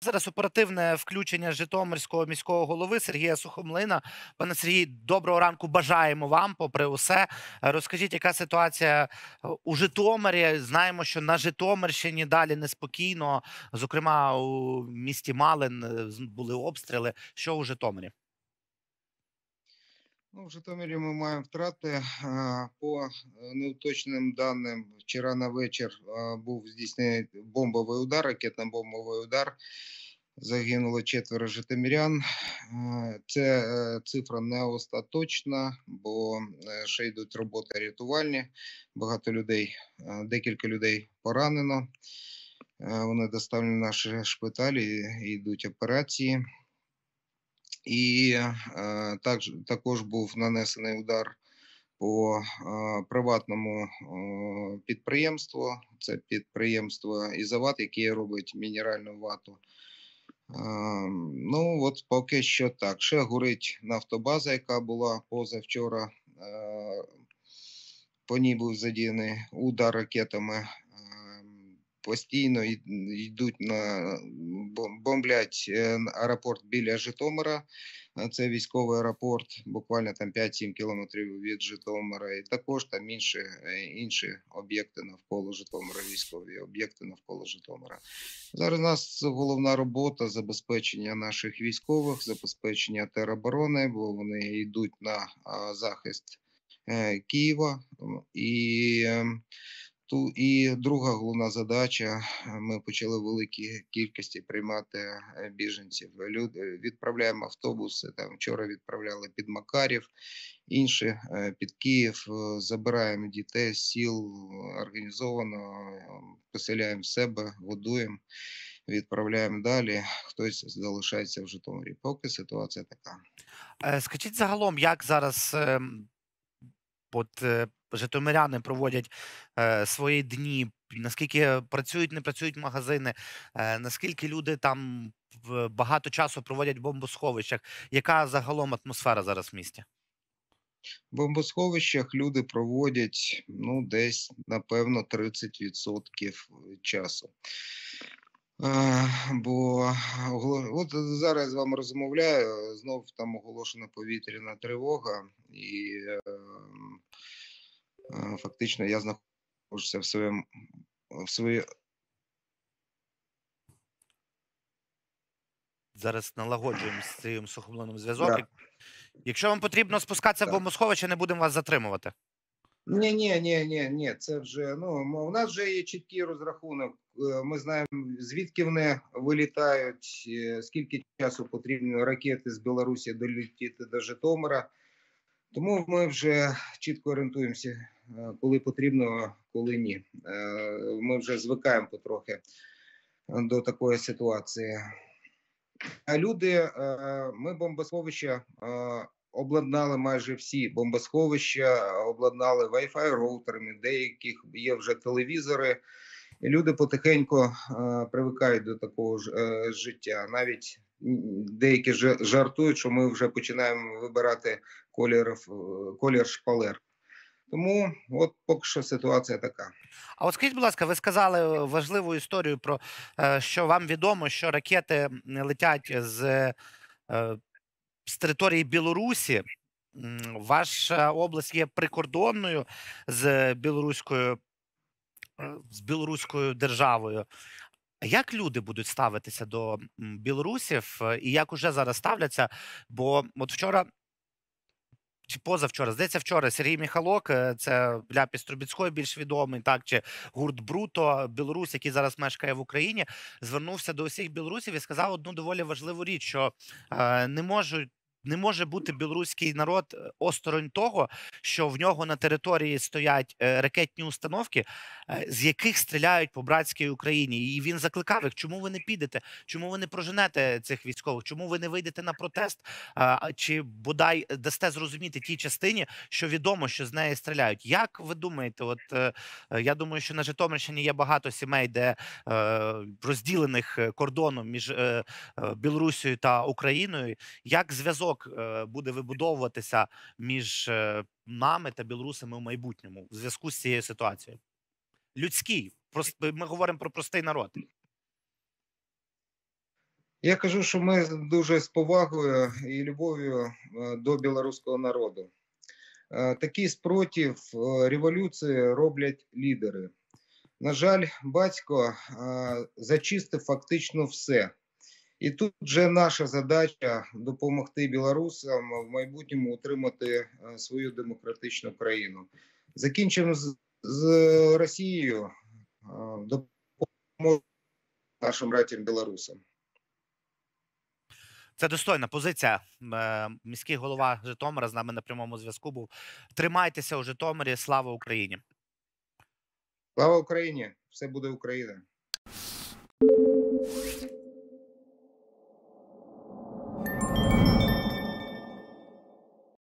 Зараз оперативне включення Житомирського міського голови Сергія Сухомлина. Пане Сергій, доброго ранку. Бажаємо вам, попри усе. Е, Розкажіть, яка ситуація е, у Житомирі? Знаємо, що на Житомирщині далі неспокійно. Зокрема, у місті Малин е, були обстріли. Що у Житомирі? Ну, в Житомирі ми маємо втрати. По е, неуточненим даним, вчора на вечір був здійснений бомбовий удар, ракетно-бомбовий удар. Загинуло четверо житомирян. Е, Це е, цифра не остаточна, бо ще йдуть роботи рятувальні. Багато людей, декілька людей поранено. Вони доставлені в наші шпиталі і йдуть операції. І е, також, також був нанесений удар по е, приватному е, підприємству. Це підприємство Ізават, яке робить мінеральну вату. Е, ну, от поки що так. Ще горить нафтобаза, яка була позавчора. Е, по ній був задіяний удар ракетами. Постійно йдуть на бомблять е, аеропорт біля Житомира. Це військовий аеропорт, буквально там 5-7 кілометрів від Житомира. І також там інші, е, інші об'єкти навколо Житомира, військові об'єкти навколо Житомира. Зараз у нас головна робота забезпечення наших військових, забезпечення тероборони, бо вони йдуть на захист е, Києва. І, ем, ту, і друга головна задача: е, ми почали в великій кількості приймати е, біженців. Люди відправляємо автобуси. Там вчора відправляли під Макарів, інші е, під Київ. Е, Забираємо дітей з сіл організовано, е, поселяємо себе, годуємо. Відправляємо далі. Хтось залишається в Житомирі. Поки ситуація така. Е, Скажіть загалом, як зараз ем, от, е, житомиряни проводять е, свої дні? Наскільки працюють, не працюють магазини? Е, наскільки люди там багато часу проводять в бомбосховищах? Яка загалом атмосфера зараз в місті? В бомбосховищах люди проводять ну, десь, напевно, 30% часу. Е, Бо от зараз з вами розмовляю, знов там оголошена повітряна тривога, і е, фактично я знаходжуся в своєму в своїй Зараз налагоджуємо з цим сухомлинним зв'язок. Да. Якщо вам потрібно спускатися в бомбосховище, не будемо вас затримувати. Ні, ні, ні, ні, ні, це вже ну у нас вже є чіткий розрахунок. Е, Ми знаємо звідки вони вилітають, е, скільки часу потрібно ракети з Білорусі долетіти до Житомира. Тому ми вже чітко орієнтуємося, е, коли потрібно, коли ні. Е, Ми вже звикаємо потрохи до такої ситуації. А люди, е, ми бомбосховища е, обладнали майже всі бомбосховища, обладнали Wi-Fi роутерами, деяких є вже телевізори. І люди потихеньку е, привикають до такого ж е, життя. Навіть деякі жартують, що ми вже починаємо вибирати колір, е, колір шпалер. Тому от поки що ситуація така. А от скажіть, будь ласка, ви сказали важливу історію про е, що вам відомо, що ракети летять з, е, з території Білорусі. Ваша область є прикордонною з білоруською е, з білоруською державою. Як люди будуть ставитися до білорусів і як уже зараз ставляться? Бо от вчора чи позавчора, здається, вчора Сергій Міхалок, е, це Ляпіс Трубіцької більш відомий, так чи гурт Бруто, білорус, який зараз мешкає в Україні, звернувся до усіх білорусів і сказав одну доволі важливу річ: що е, не можуть. Не може бути білоруський народ е, осторонь того, що в нього на території стоять е, ракетні установки, е, з яких стріляють по братській Україні. І він закликав їх, чому ви не підете, чому ви не проженете цих військових, чому ви не вийдете на протест, чи бодай дасте зрозуміти тій частині, що відомо, що з неї стріляють. Як ви думаєте, от я думаю, що на Житомирщині є багато сімей, де розділених кордоном між Білорусією та Україною. Як зв'язок е, буде вибудовуватися між е, нами та білорусами в майбутньому в зв'язку з цією ситуацією? Людський, ми говоримо про простий народ. Я кажу, що ми дуже з повагою і любов'ю е, до білоруського народу. Е, Такий спротив е, революції роблять лідери. На жаль, батько е, зачистив фактично все. І тут вже наша задача допомогти білорусам в майбутньому утримати е, свою демократичну країну. Закінчимо з, з Росією, е, допоможемо нашим братям білорусам. Це достойна позиція. Е, Міський голова Житомира з нами на прямому зв'язку був. Тримайтеся у Житомирі. Слава Україні! Слава Україні! Все буде Україна!